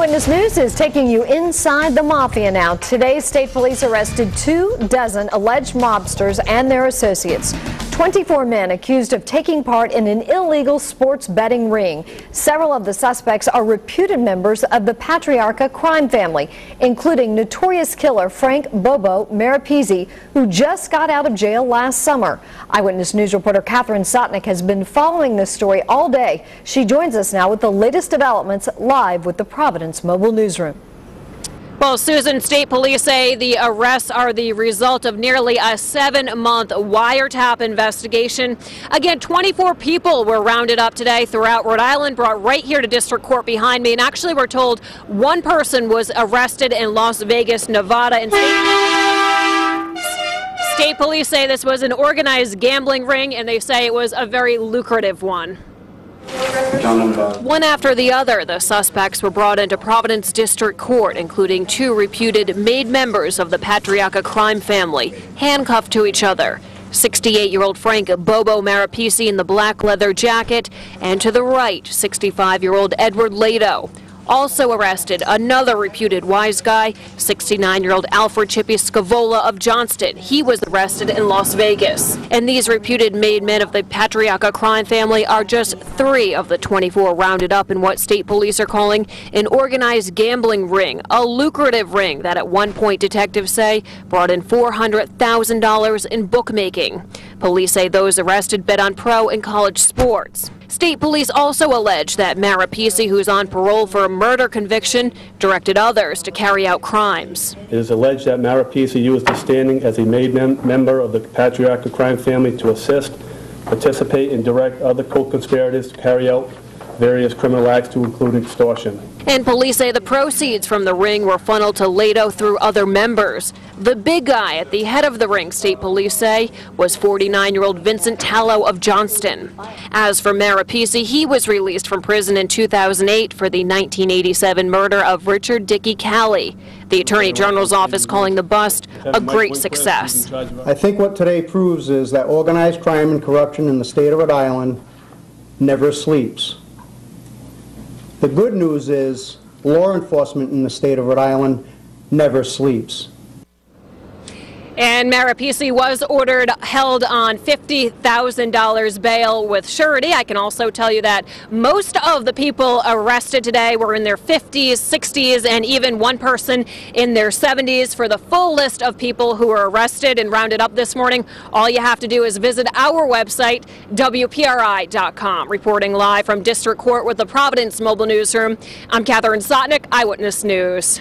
Witness News is taking you inside the mafia now. Today, state police arrested two dozen alleged mobsters and their associates. 24 men accused of taking part in an illegal sports betting ring. Several of the suspects are reputed members of the Patriarca crime family, including notorious killer Frank Bobo Marrapese, who just got out of jail last summer. Eyewitness News reporter Catherine Sotnick has been following this story all day. She joins us now with the latest developments live with the Providence Mobile Newsroom. Well, Susan, state police say the arrests are the result of nearly a seven-month wiretap investigation. Again, 24 people were rounded up today throughout Rhode Island, brought right here to district court behind me. And actually, we're told one person was arrested in Las Vegas, Nevada. And state, state police say this was an organized gambling ring, and they say it was a very lucrative one. One after the other, the suspects were brought into Providence District Court, including two reputed made members of the Patriarca crime family, handcuffed to each other. 68-year-old Frank Bobo Marrapese in the black leather jacket, and to the right, 65-year-old Edward Lato. Also arrested, another reputed wise guy, 69-year-old Alfred Chippy Scivola of Johnston. He was arrested in Las Vegas. And these reputed made men of the Patriarca crime family are just three of the 24 rounded up in what state police are calling an organized gambling ring, a lucrative ring that at one point detectives say brought in $400,000 in bookmaking. Police say those arrested bet on pro and college sports. State police also allege that Marrapese, who's on parole for a murder conviction, directed others to carry out crimes. It is alleged that Marrapese used his standing as a made mem member of the Patriarca crime family to assist, participate, and direct other co-conspirators to carry out various criminal acts to include extortion. And police say the proceeds from the ring were funneled to Lato through other members. The big guy at the head of the ring, state police say, was 49-year-old Vincent Tallow of Johnston. As for Marrapese, he was released from prison in 2008 for the 1987 murder of Richard Dickey Callei. The Attorney General's office calling the bust a great success. I think what today proves is that organized crime and corruption in the state of Rhode Island never sleeps. The good news is law enforcement in the state of Rhode Island never sleeps. And Marrapese was ordered held on $50,000 bail with surety. I can also tell you that most of the people arrested today were in their 50s, 60s, and even one person in their 70s. For the full list of people who were arrested and rounded up this morning, all you have to do is visit our website, WPRI.com. Reporting live from District Court with the Providence Mobile Newsroom, I'm Catherine Sotnick, Eyewitness News.